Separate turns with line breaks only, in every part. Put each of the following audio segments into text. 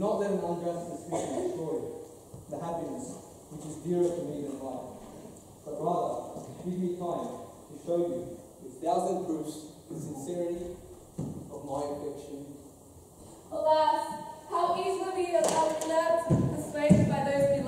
Not
let an unjust suspicion destroy the happiness which is dearer to me than life, but rather give me time to show you with thousand proofs the sincerity of my affection.
Alas, how easily are we led persuaded by those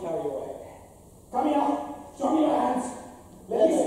tell you
away.
Come here. Show me your hands. Let me see.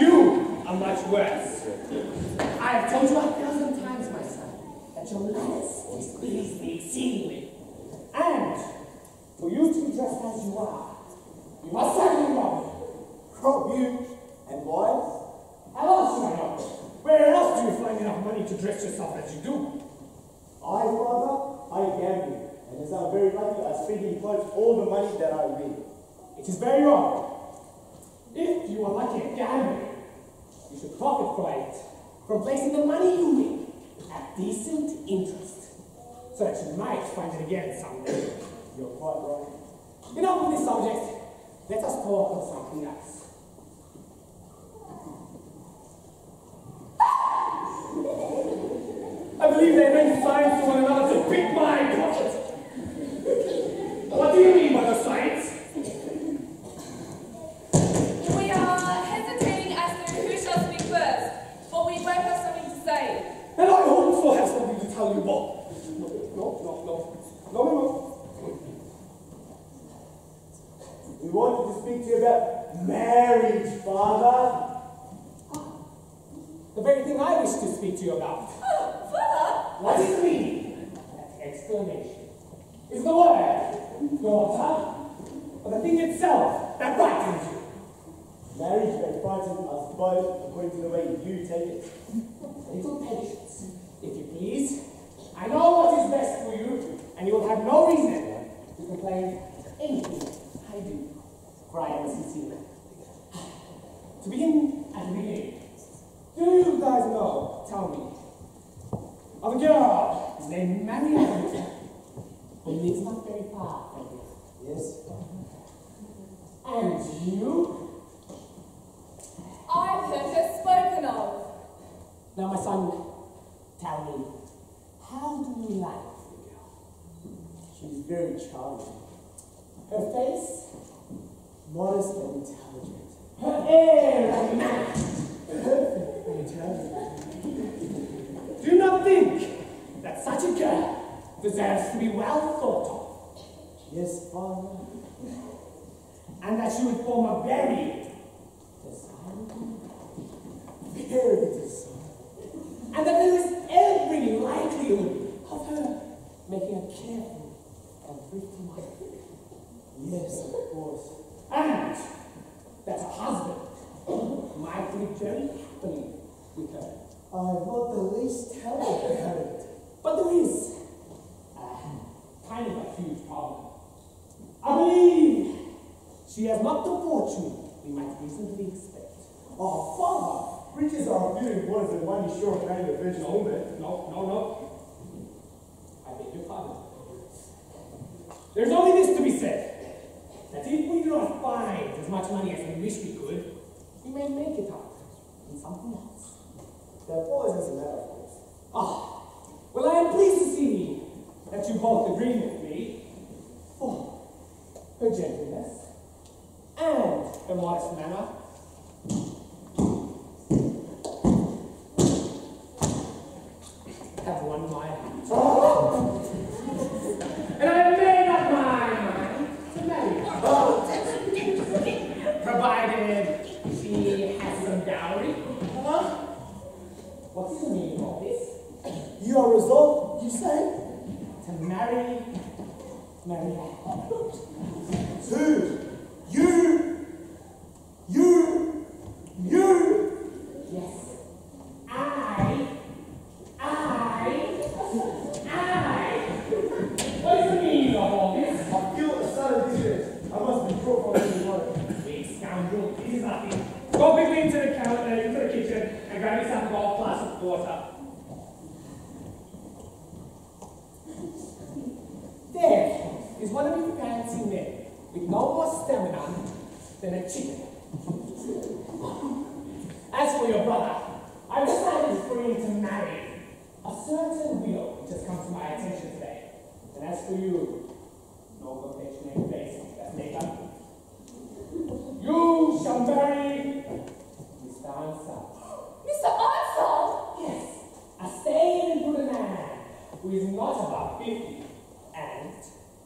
you are
much
worse. I have told you to get something.
You're quite right.
Enough of this subject. Let us talk of something else.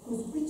Os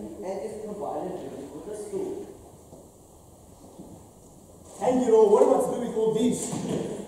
and is provided with a stool. Hand
it
over,
to
do
we call this?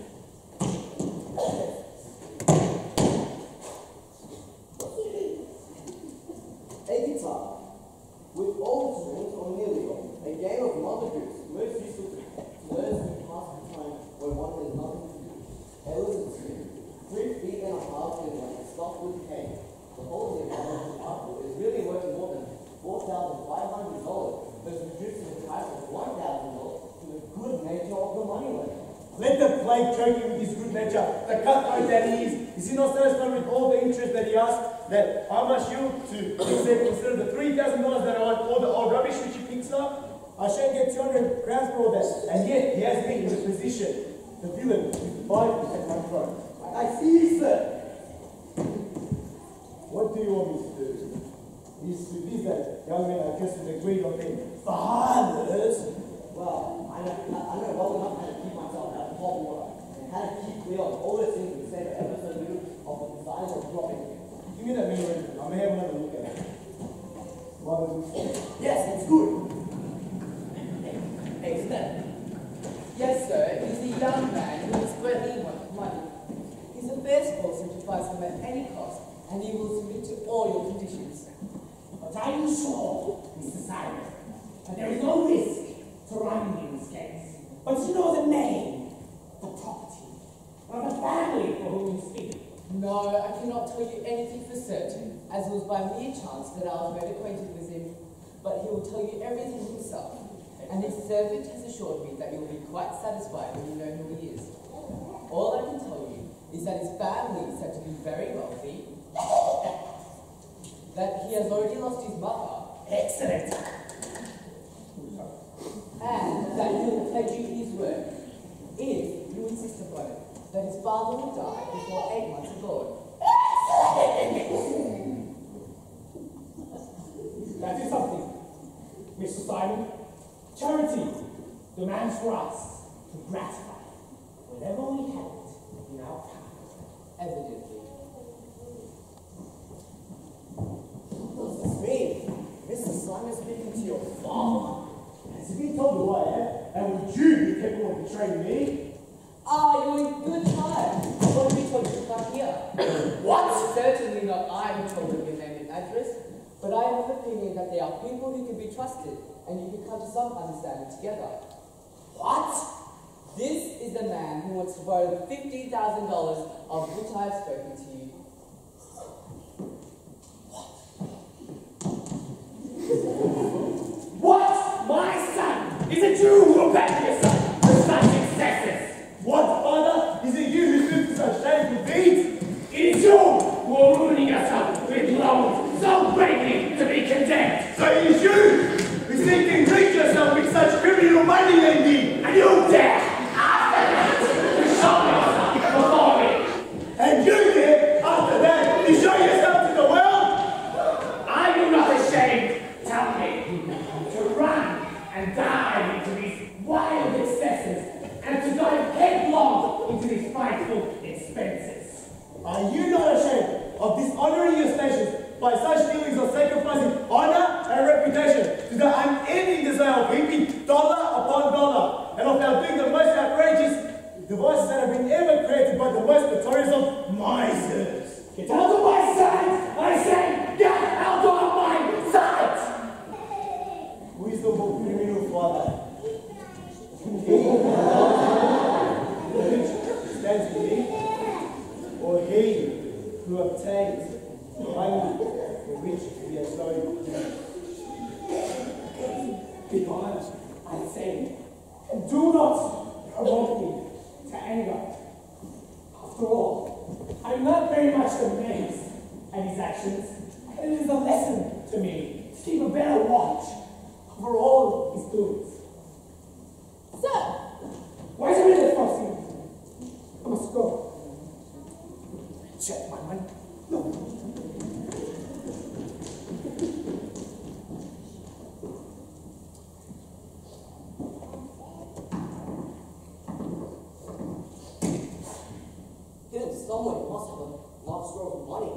Large of money.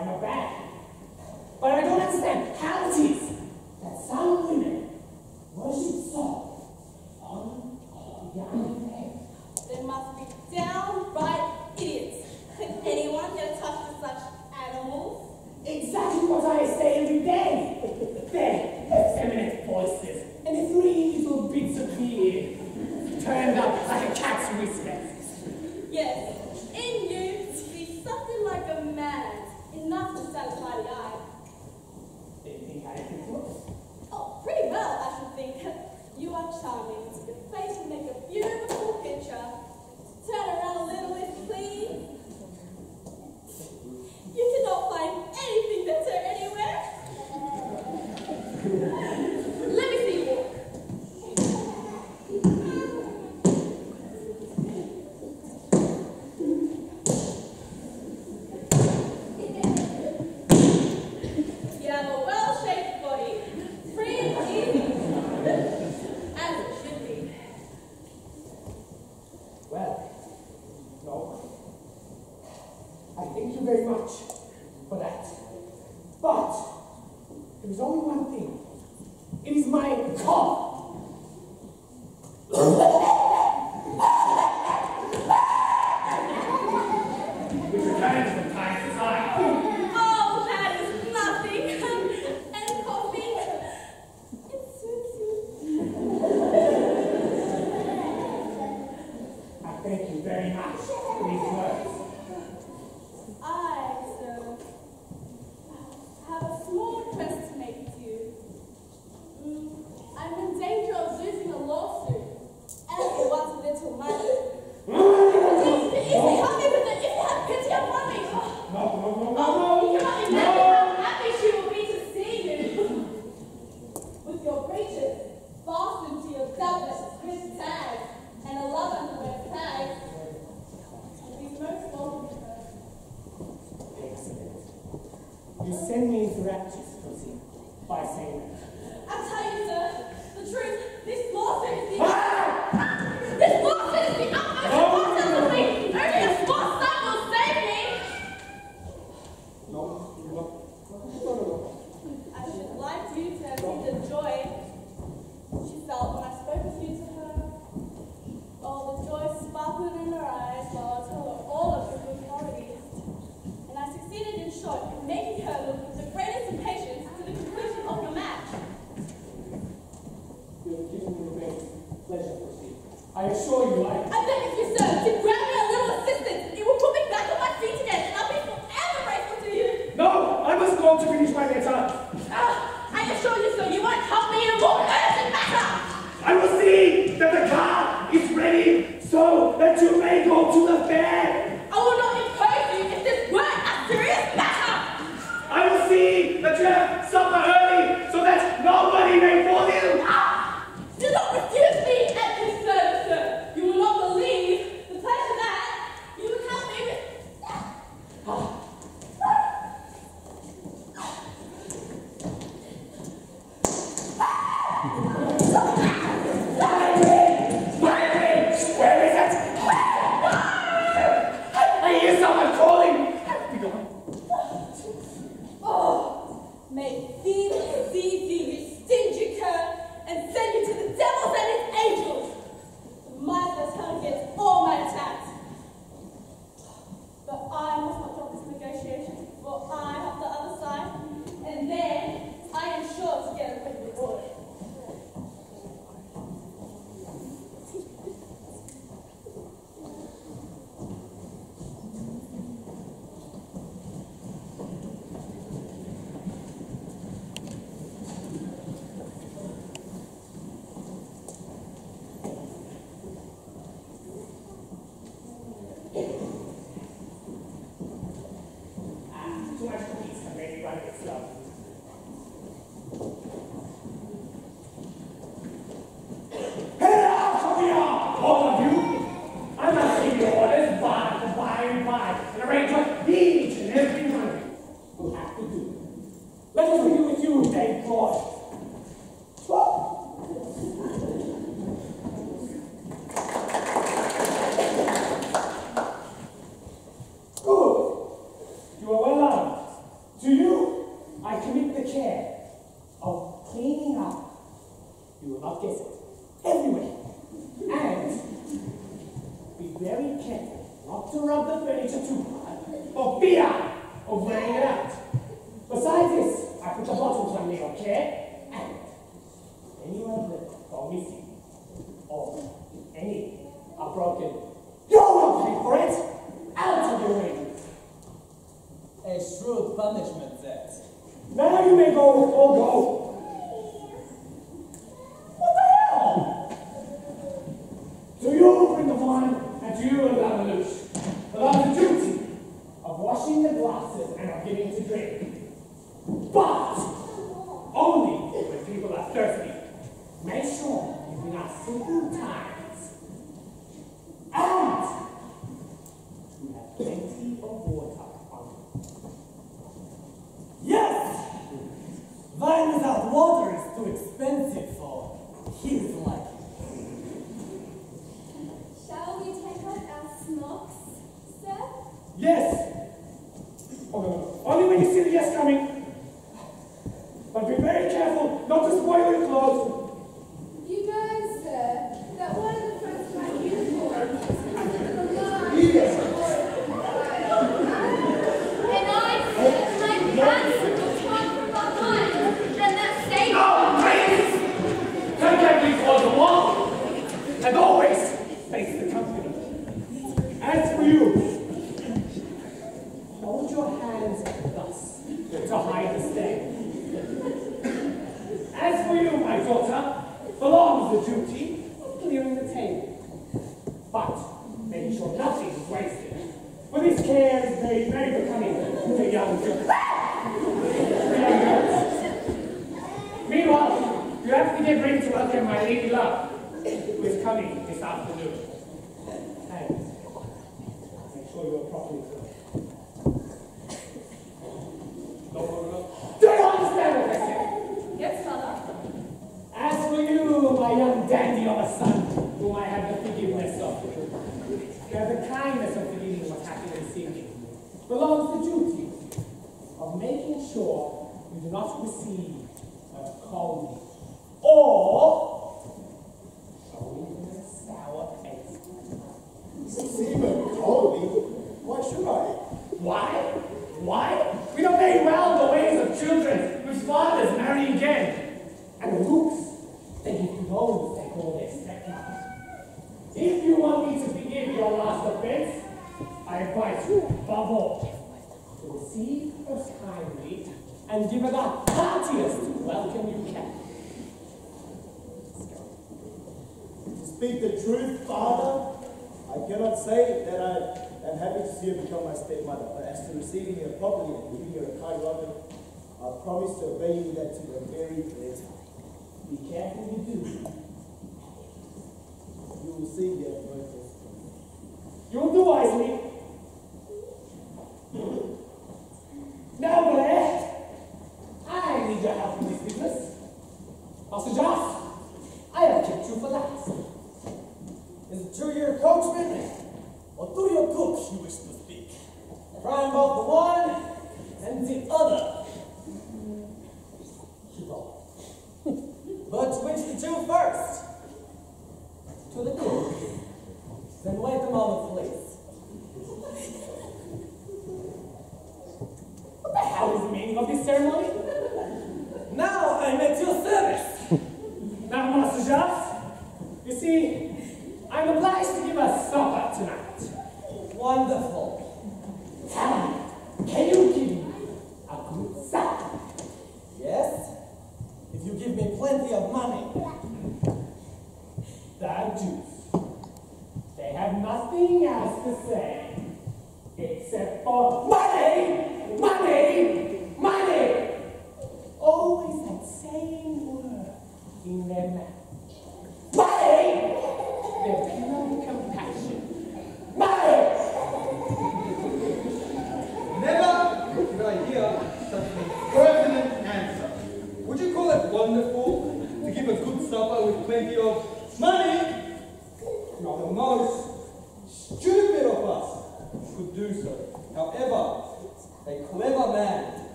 Quite not
bad.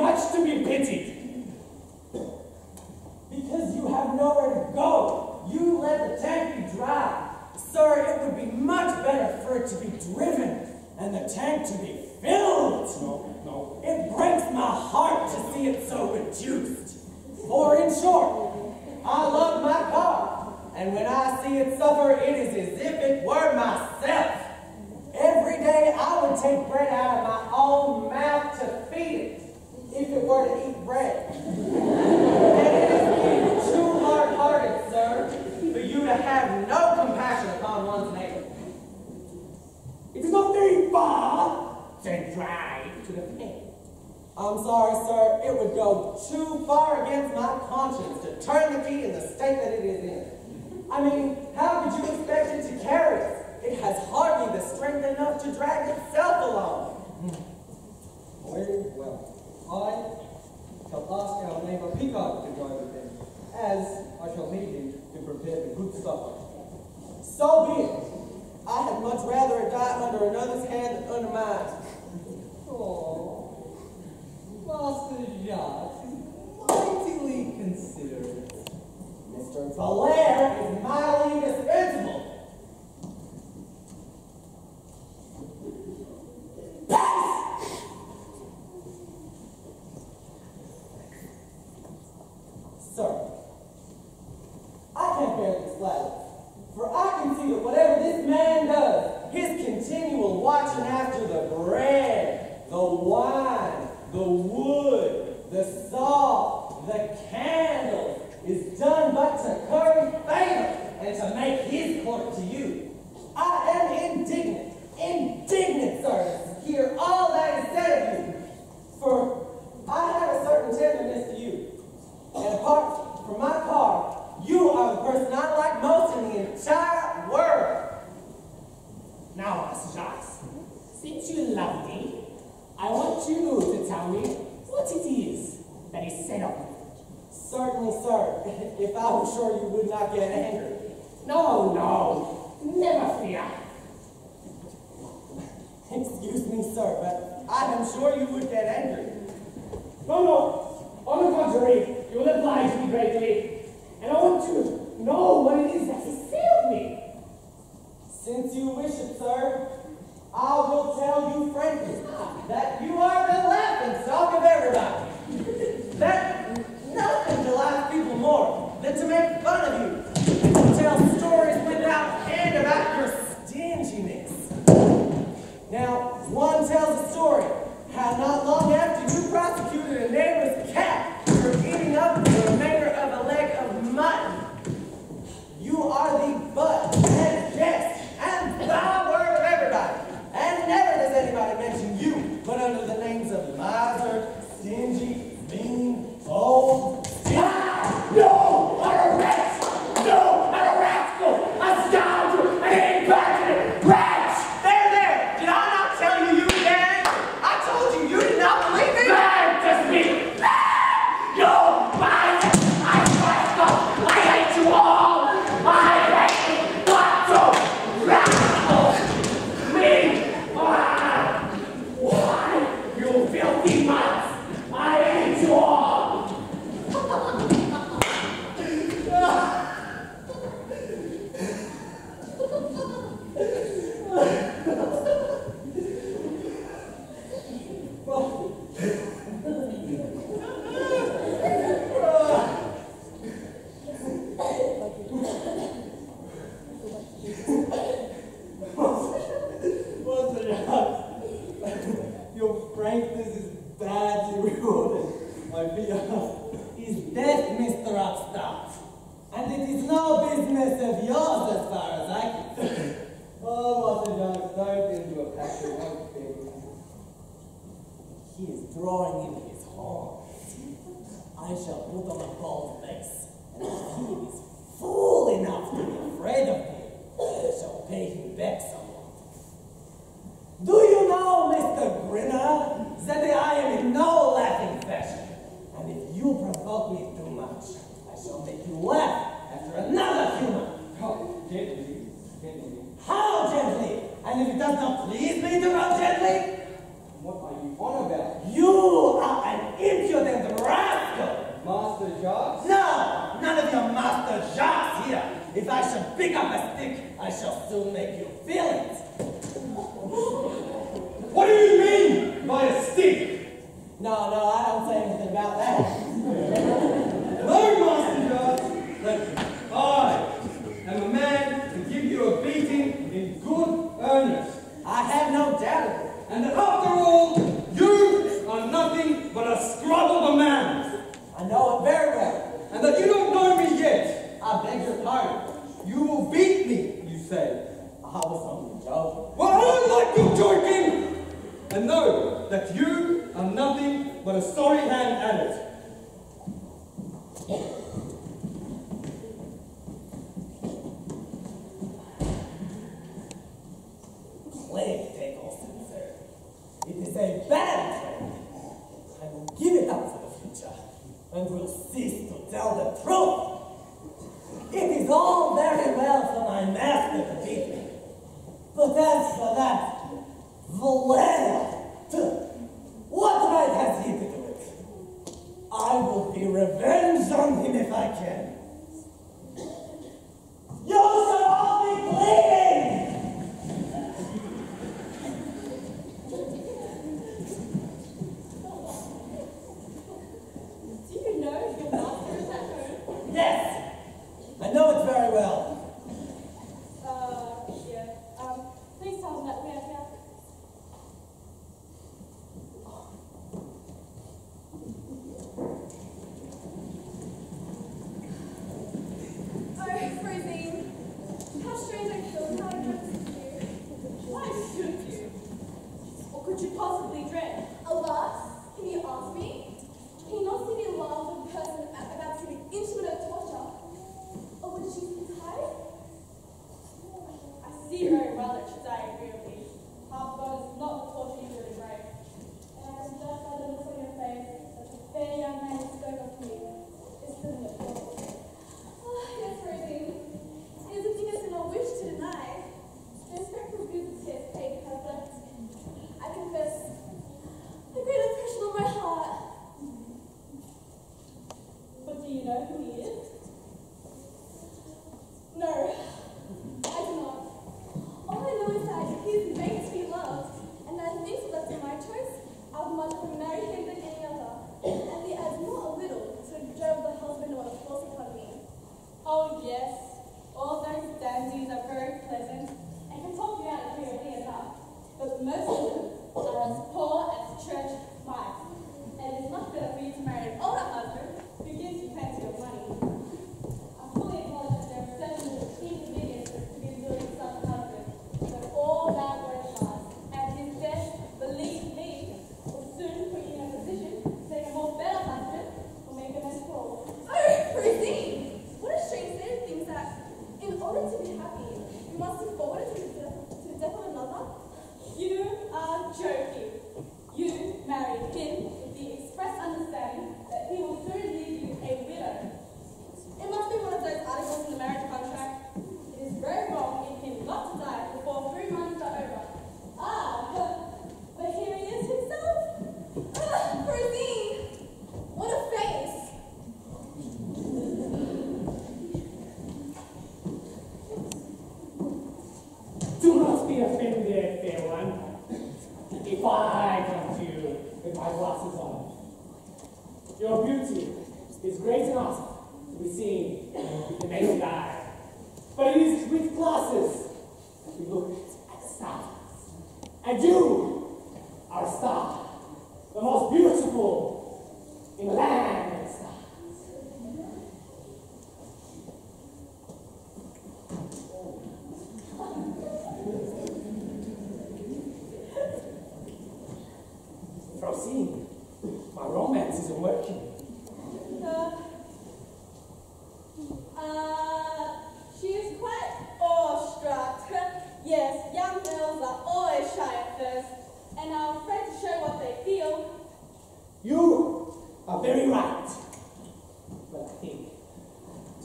Much
to
be
pitied.
And if it does
not please me to run gently,
what are you on about?
You are an impudent rascal!
Master Jacques?
No! None of your Master Jacques here! If I should pick up a stick, I shall soon make you feel it!
what do you mean by a stick?
No, no, I don't say anything about that.
And after.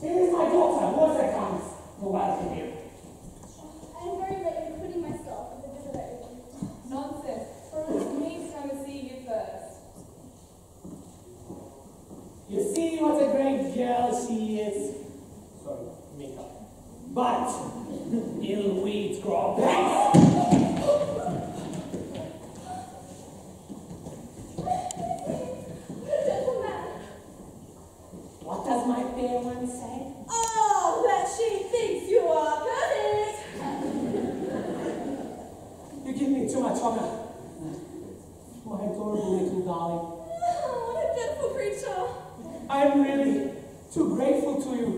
Here
is my daughter, Water comes to welcome you.
I am very late in putting myself with the visitor.
Nonsense. For me to come and see you first.
You see what a great girl she is. Sorry, makeup. But ill weeds grow apace.
Gentlemen,
What does my fair one say?
oh, that she thinks you are perfect.
You give me too much honor. My adorable little darling.
Oh, what a beautiful creature.
I'm really too grateful to you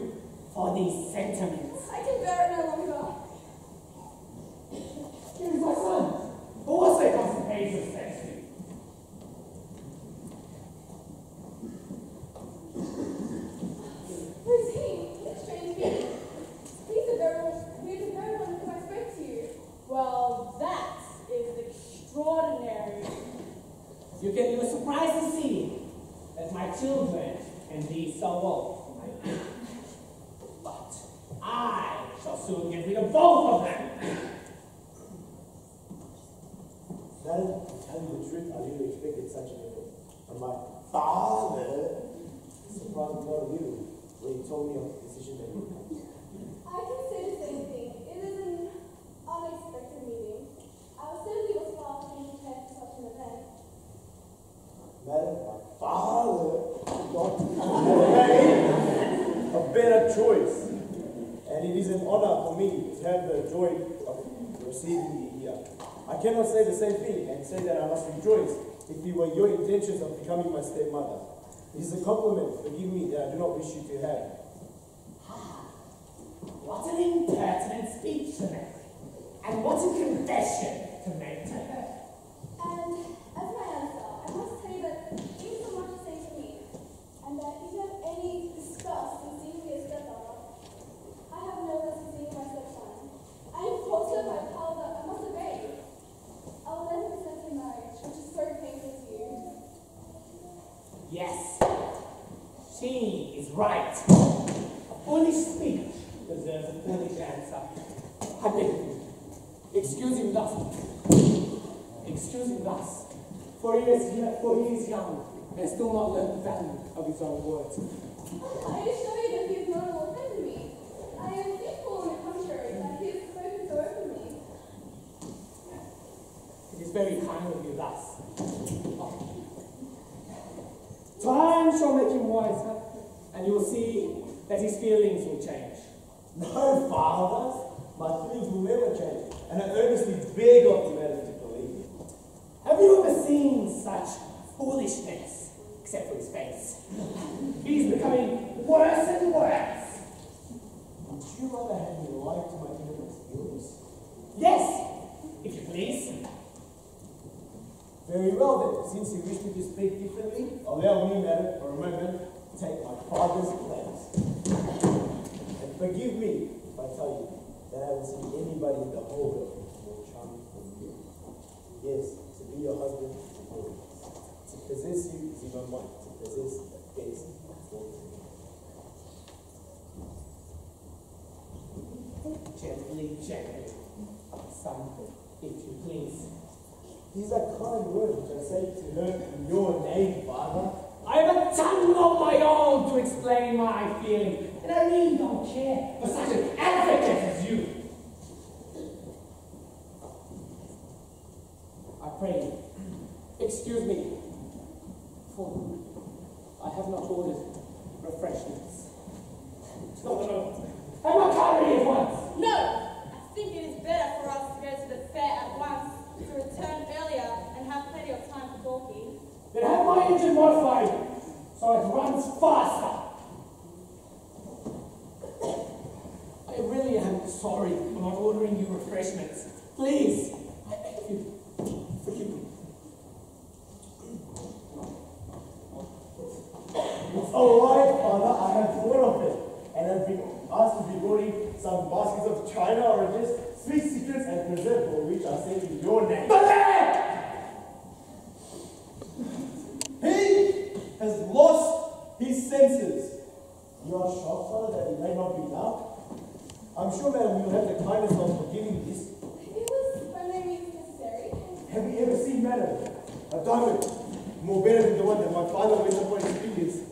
for these sentiments.
I can bear it no longer.
Here is my son, who also comes to pay his respects to you.
Who's he? He's a strange being. He's a very, he's a very one because I spoke to you. Well, that is extraordinary.
You can you were surprised to see that my children can be so old. But I shall soon get rid of both of them.
Madam, to tell you the truth, I didn't expect such an effort. And my father surprised me not a little when he told me of the decision that he made.
I can say the same thing. It is an unexpected meeting. I was certainly was far from being prepared for such an event.
Madam, my father got made a better choice. And it is an honor for me to have the joy of receiving you here. I cannot say the same thing and say that I must rejoice if it were your intentions stepmother. It is a compliment, forgive me, that I do not wish you to have.
Ah, what an impertinent speech make. And what a confession to make to her.
And as my answer, I must tell you that you have so much to say to me. And that if you have any disgust in seeing me as stepdaughter, I have no less to seeing my stepson. I am forced by power that I must obey. I will never consent to marriage, which is so painful to you.
Yes, she is right. A foolish speech deserves a foolish answer. I beg of you, excuse him thus. Excuse him thus. For he is, yet- for he is young and still not learned the value of his own words.
I assure you that he has not at all offended me. I am thankful on the contrary that he has spoken so openly.
It is very kind of you thus. Time shall make him wiser, and you will see that his feelings will change.
No, father, my feelings will never change. And I earnestly beg of you, madam, to believe me.
Have you ever seen such foolishness? Except for his face. He's becoming worse and worse.
Would you rather have me lie to my innermost feelings?
Yes, if you please.
Very well then, since you wish me to speak differently, allow me, madam, for a moment, to take my father's place. And forgive me if I tell you that I haven't seen anybody in the whole world more charming than you. Yes, be your husband, to possess you is even one, to possess the best all things.
Gently, gently. Son, if you please.
These are kind words which I say to her in your name, father.
I have a tongue of my own to explain my feelings, and I really don't care for such an advocate as you. are praying. Excuse me, for I have not ordered refreshments. It's not enough. I'm not hungry at once.
No, I think it is better for us to go to the fair at once, to return earlier and have plenty of time for talking.
Then have my engine modified so it runs faster. I really am sorry for not ordering you refreshments. Please,
it's alright, Father, I have full of it. And I've been asked to be bringing some baskets of China oranges, sweet secrets, and preserve for which are saved in your name.
he has lost his senses.
You are shocked, Father, that he may not be loved? I'm sure, madam, you have the kindness of forgiving this better. I thought I'm more better than the one that my father went upon
his previous.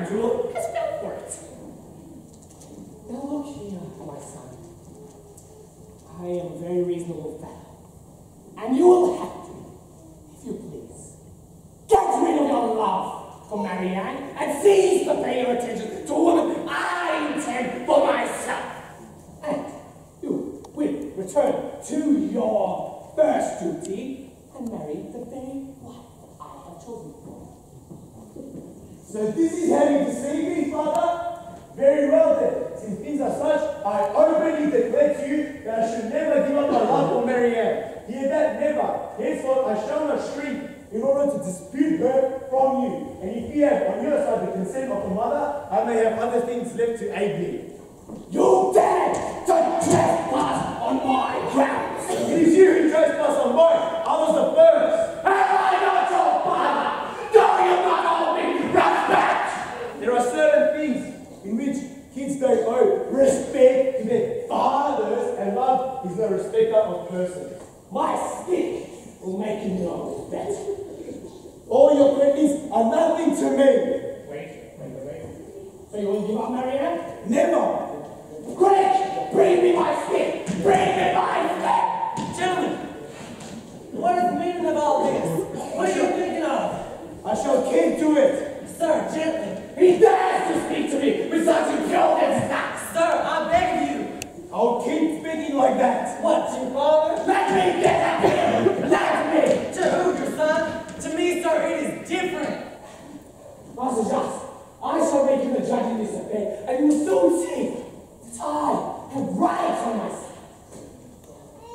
Has
fell for it. Now look here, my son. I am a very reasonable fellow, and you will have to, if you please, get rid of your love for Marianne and cease to pay your attention to a woman I intend for myself. And you will return to your first duty and marry the very wife I have chosen for.
So this is how you deceive me, Father? Very well then. Since things are such, I openly declare to you that I should never give up my love for Marianne. Hear that? Never. Henceforth, I shall not shrink in order to dispute her from you. And if you have on your side the consent of the mother, I may have other things left to aid me.
You dare to trespass on my grounds!
It is you who trespass on mine. I was the first.
Am I not your father? Do you not owe me respect?
There are certain things in which kids don't respect their fathers, and love is no respecter of persons.
My stick will make you know better.
All your credits are nothing to me.
Wait, wait, wait. So you won't give up Marianne?
Never.
Quick! Bring me my stick! Bring me my stick!
Gentlemen, what is the meaning of all this? What are you thinking of?
I shall keep to it.
Sir, gently.
He dares to speak to me with such impudence!
Sir, I beg of you.
I'll keep speaking like that.
What, to your father?
Let me get at him! Let me!
To who, your son? To me, sir, it is different.
Master Jacques, I shall make you the judge in this affair, and you will soon see that I have right on my side.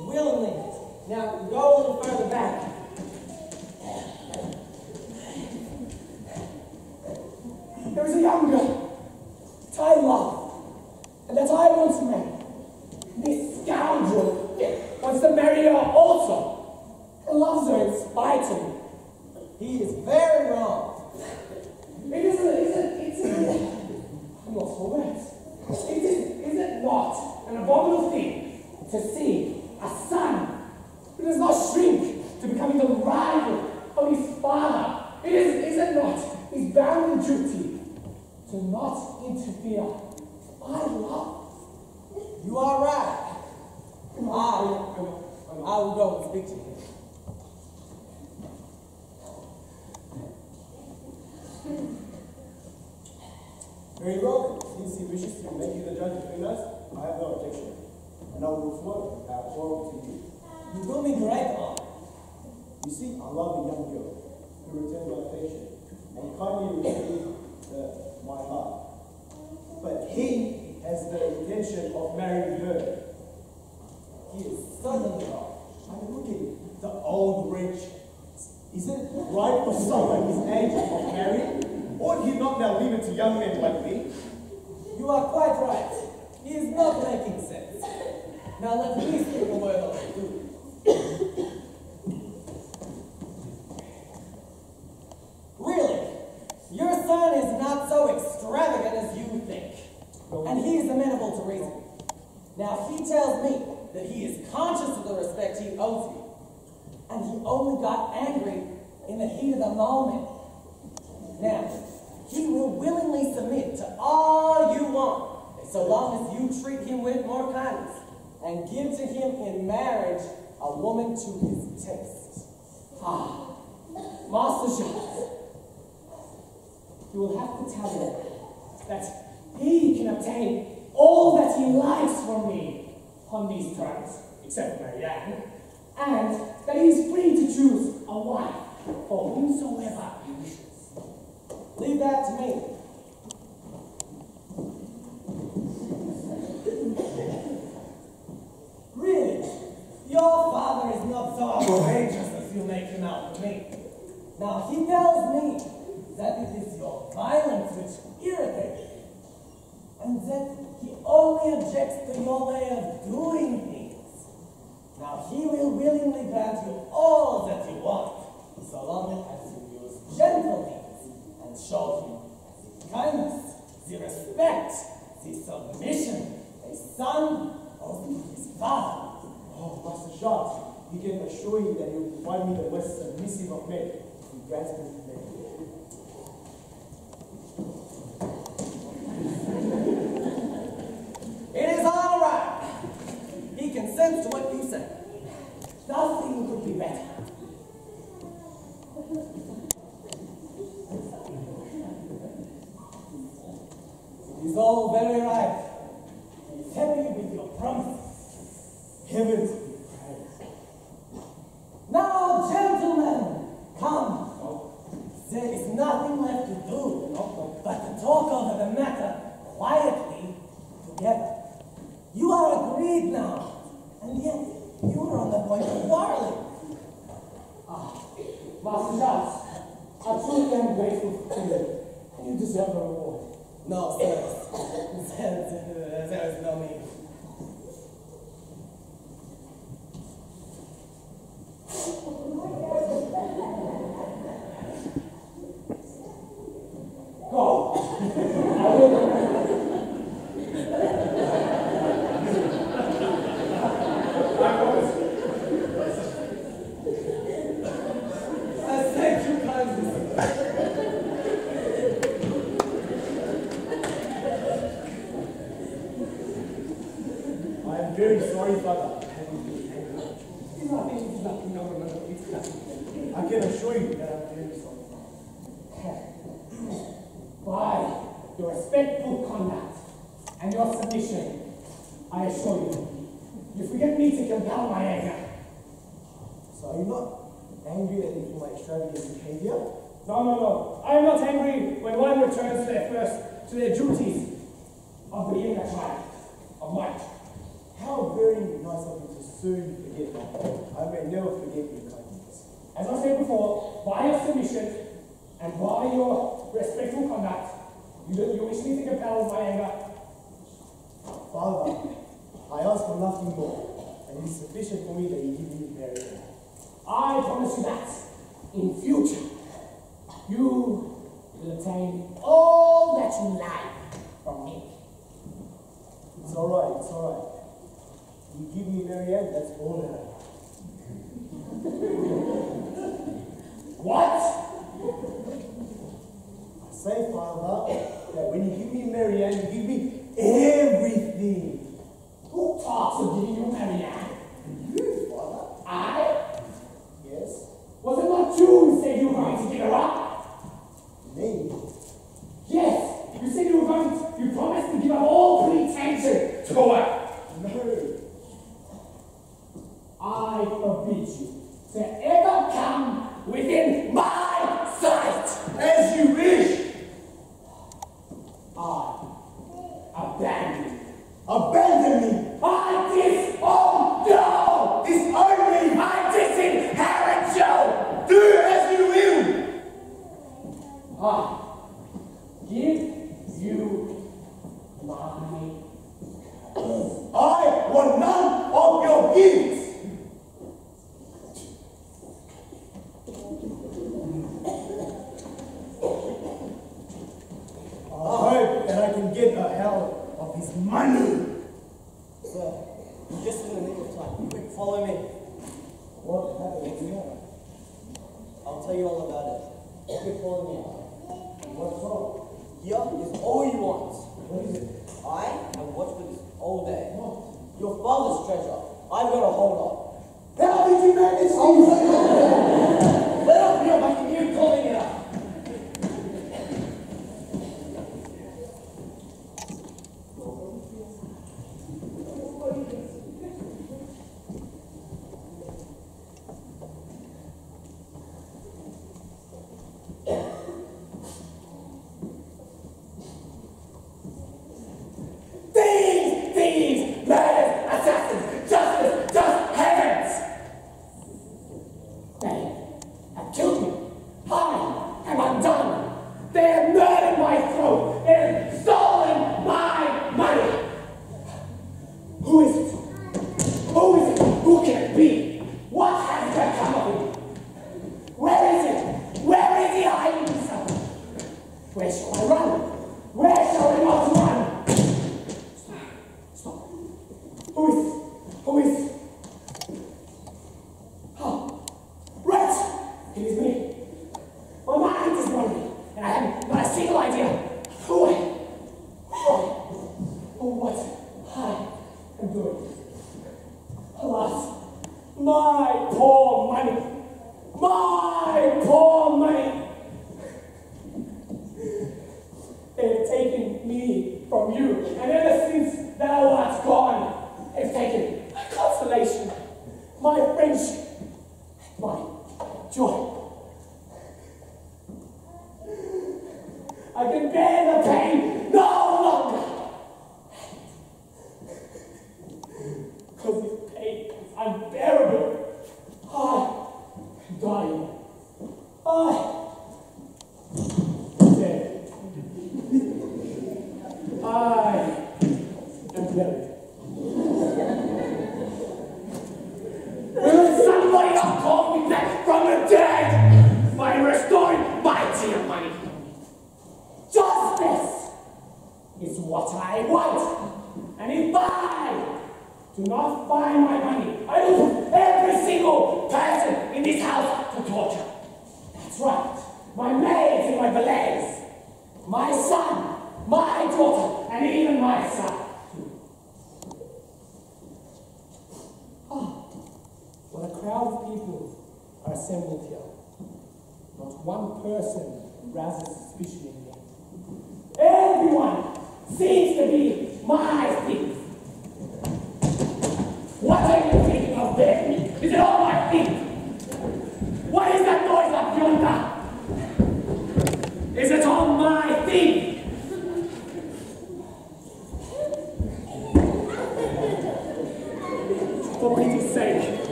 Willingly. Now, go a little further back.
There is a young girl love and that I want to marry. This scoundrel wants to marry her also and loves her in spite of me.
He is very wrong.
It isn't, isn't, it's I'm lost for words. It is, is it not an abominable thing to see a son who does not shrink to becoming the rival of his father. It is, is it not, his bounden duty to not interfere. I love.
You are right. I, I will go and speak to him.
Very well, since he wishes to make you the judge between us, I have no objection. And I will forward our quarrel to you.
You do me great honor.
You see, I love a young girl who returned my affection and kindly received uh, my heart. But he has the intention of marrying her.
He is wrong.
I mean, look at him, the old wretch. Is it right for someone his age of marry? Ought he not now leave it to young men like me?
You are quite right. He is not making sense. Now let me speak a word of it. Really, your son is not so extravagant as you think. And he is amenable to reason. Now he tells me that he is conscious of the respect he owes you. And he only got angry in the heat of the moment. Now, he will willingly submit to all you want, so long as you treat him with more kindness and give to him in marriage a woman to his taste. Ah, Master Jacques,
You will have to tell him that he can obtain all that he likes from me on these terms, except Marianne, and that he is free to choose a wife for whomsoever he wishes.
Leave that to me. Really, your father is not so outrageous as you make him out to me. Now, he tells me that it is your violence which irritates him, and that he only objects to your way of doing things. Now, he will willingly grant you all that you want, so long as you use gentle means and show him the kindness, the respect, the submission a son of his father.
Oh, Master Jacques, he can assure you that he will find me the most submissive of men he grants
me his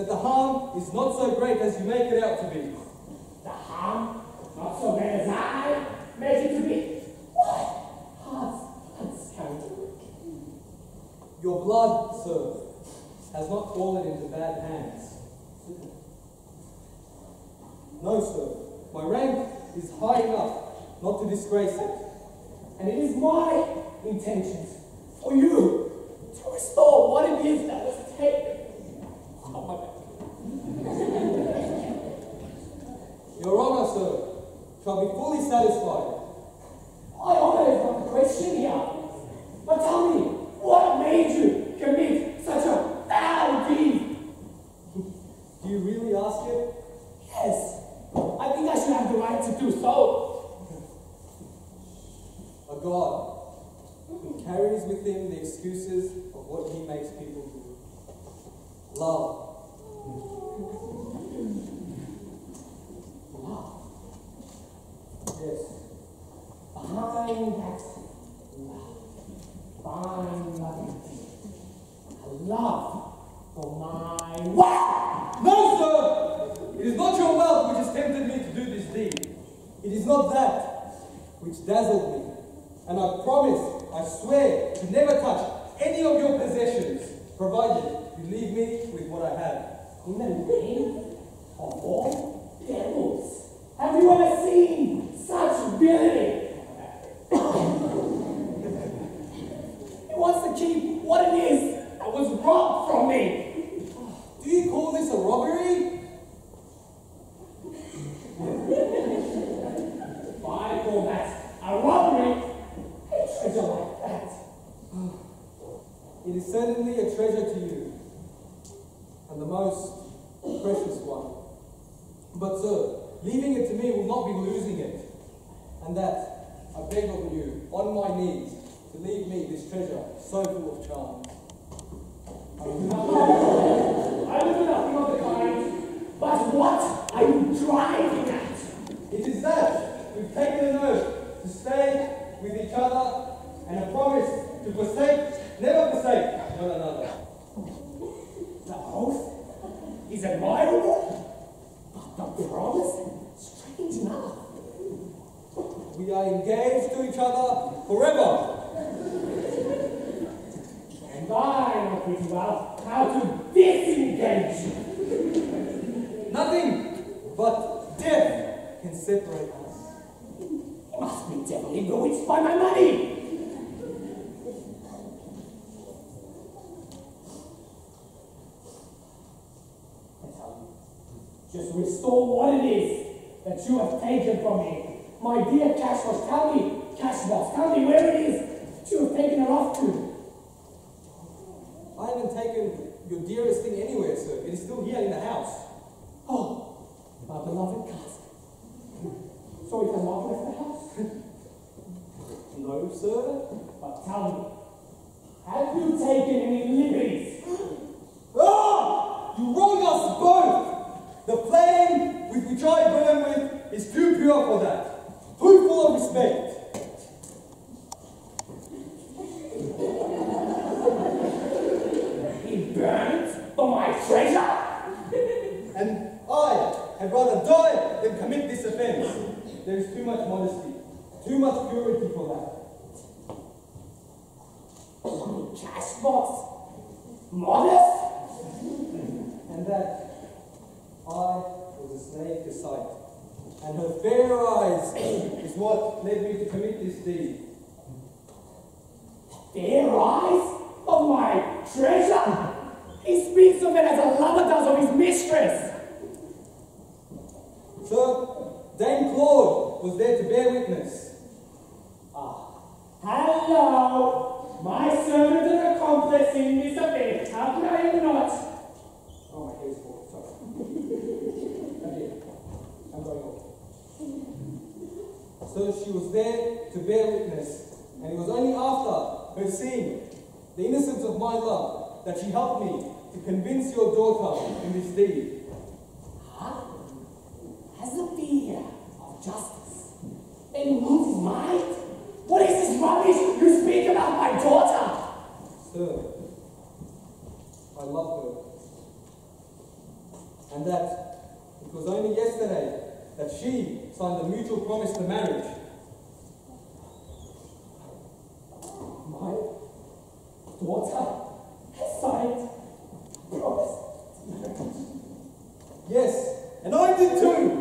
that
the harm
is not
so great as you make it out to be.
The harm? Not so bad as I make it to be? What? Hearts, hearts
Your blood, sir, has not fallen into bad hands. No, sir. My rank is high enough not to disgrace it.
And it is my intention for you to restore what it is that restore what it is that you have taken from me.
and that
it
was only yesterday that she signed a mutual promise to marriage.
My daughter has signed a promise to marriage.
Yes,
and I
did too.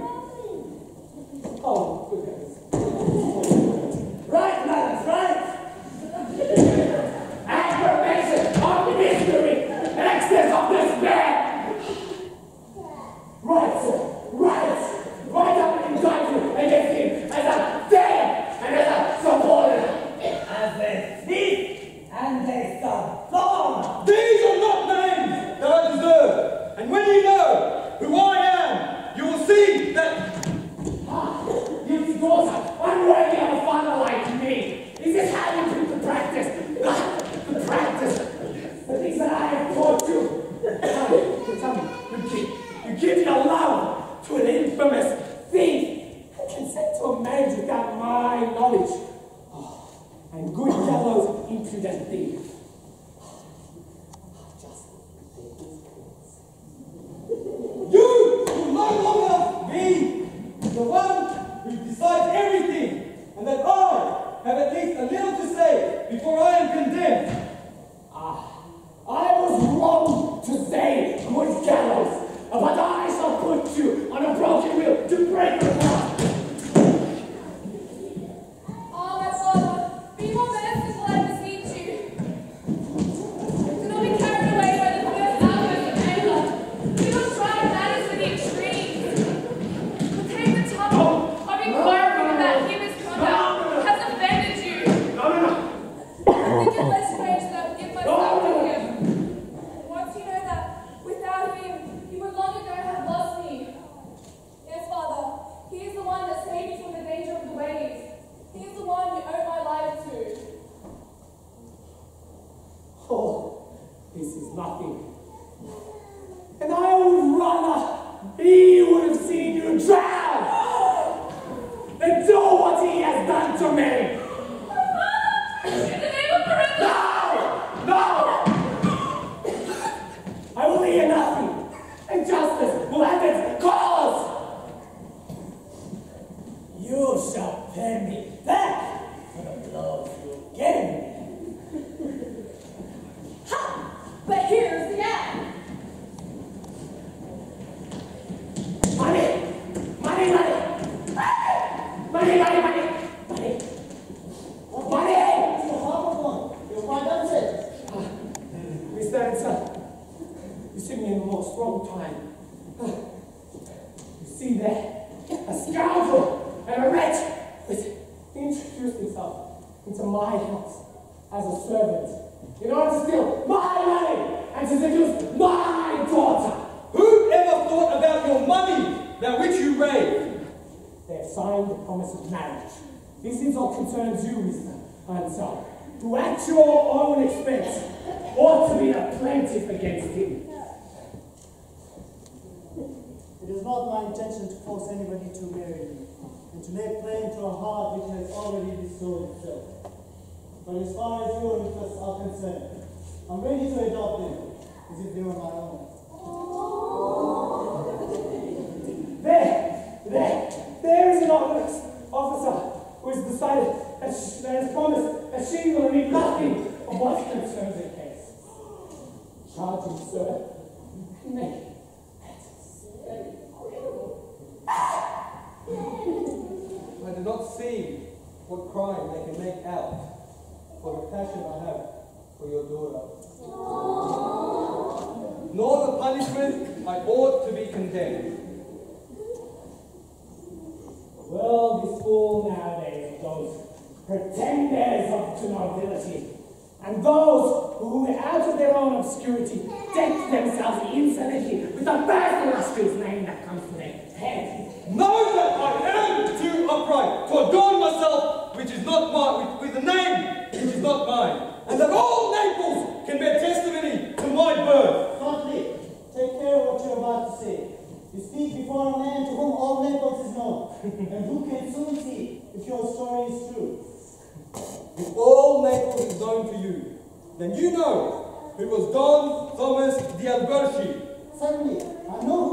to
you,
then you know it was Don Thomas de Alberti.
Certainly, I know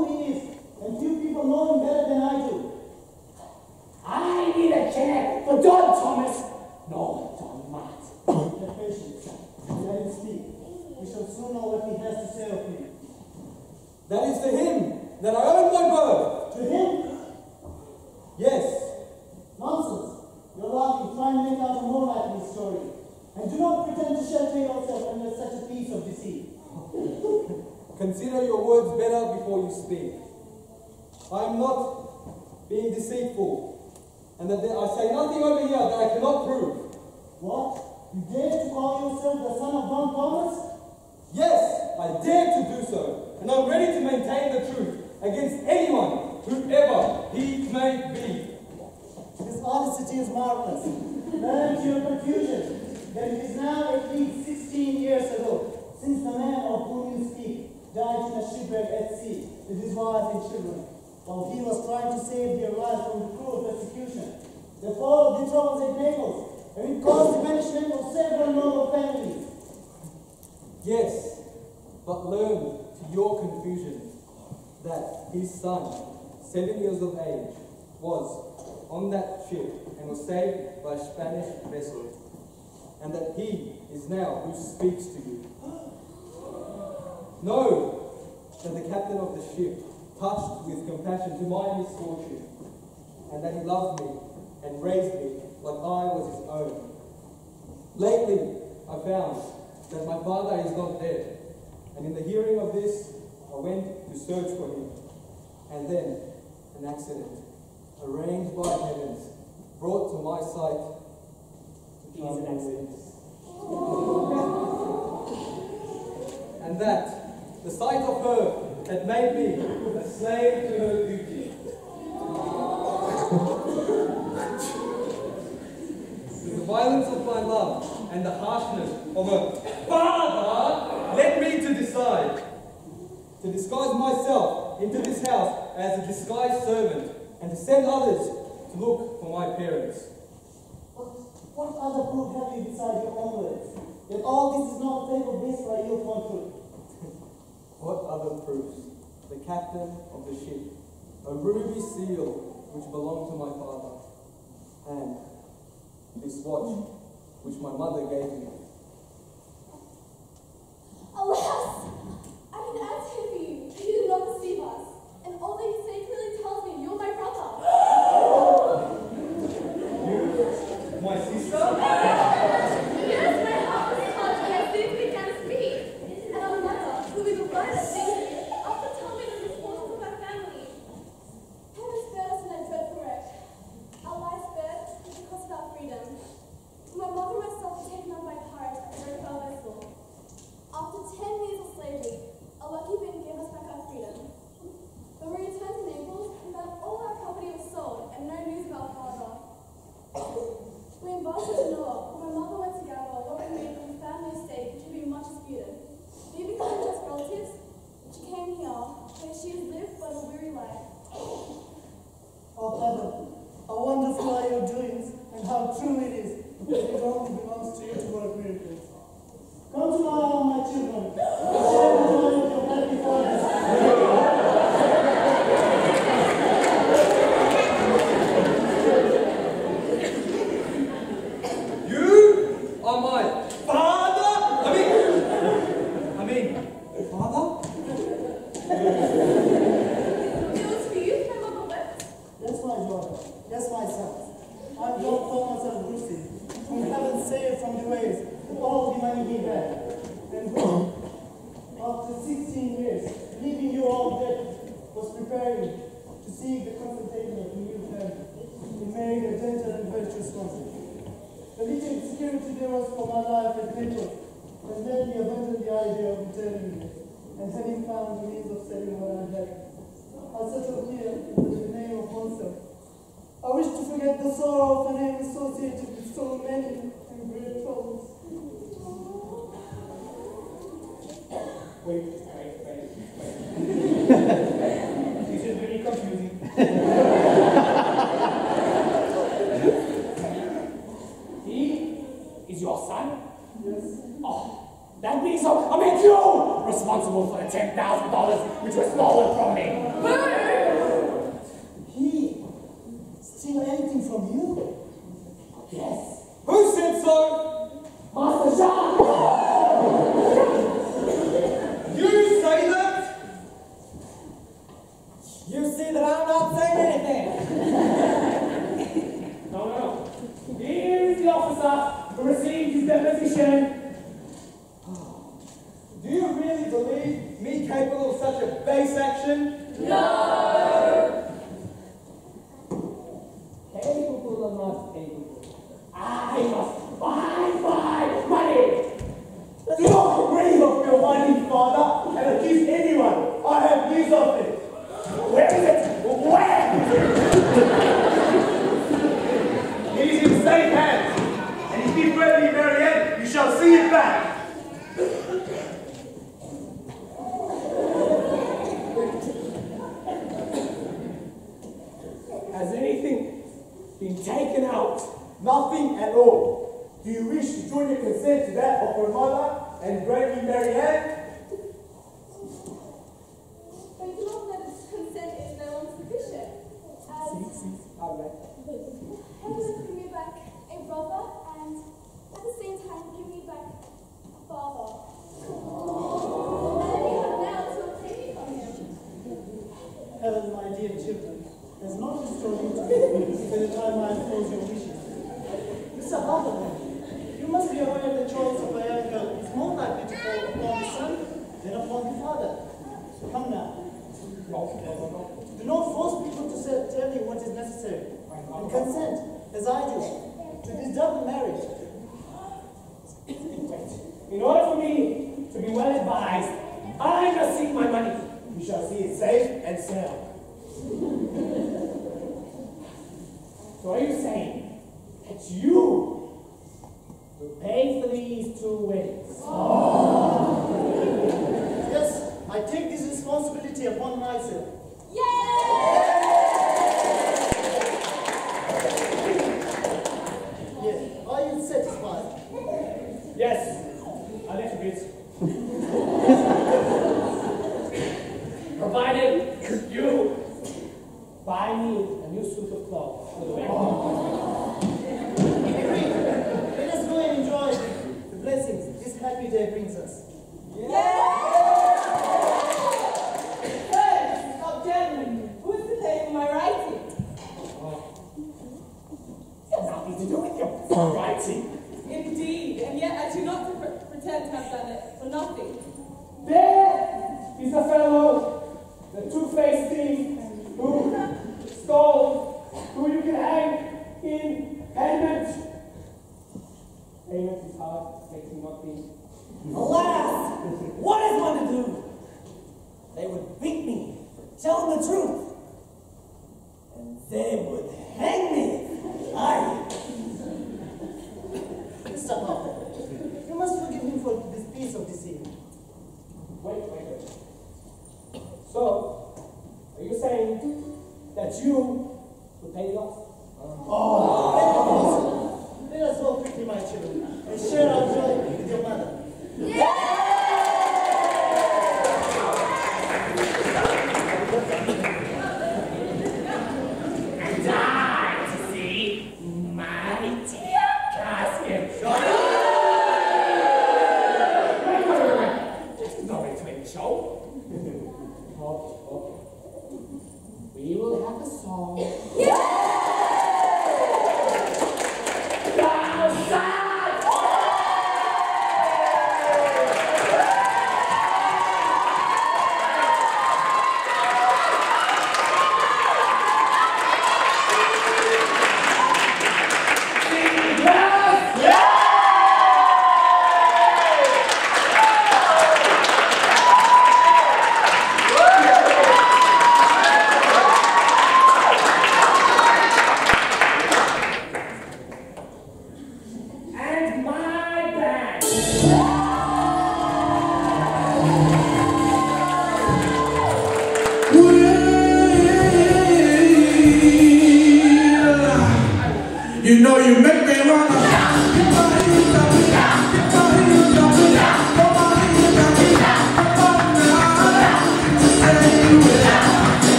know
you
make